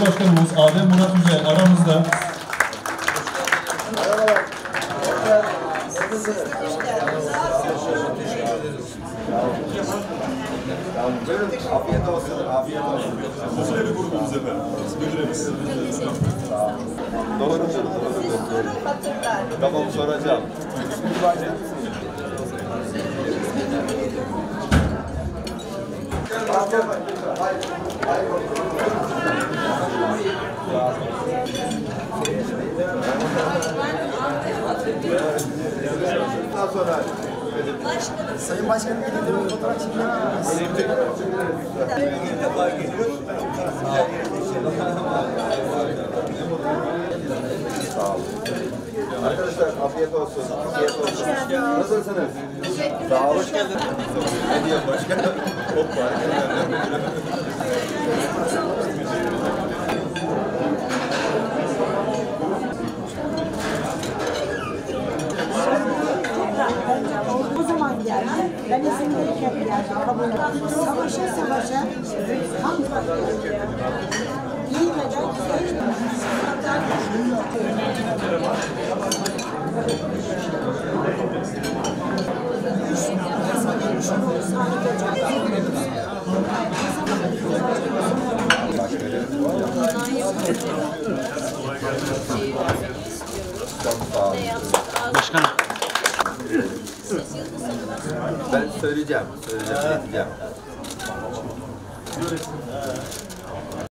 Belediye Başkanımız Adem Murat Yücel aramızda. Afiyet olsun, afiyet olsun. Nasıl bir grubunuz efendim? Müdüremiz. Doğrudur, doğrudur. Tamam soracağım. Daha sonra Sayın Başkanım bir de fotoğraf çekiyor. Arkadaşlar afiyet olsun. Afiyet olsun. Nasılsınız? Sağ olun. Hoş geldin. Ne diyeyim başkanım? Hoppa. O zaman geldi. Ben izin verirken geldi. Kabul. Savaşa savaşa tam giymeden Başkanım. Ben söyleyeceğim. Söyleyeceğim. Söyleyeceğim.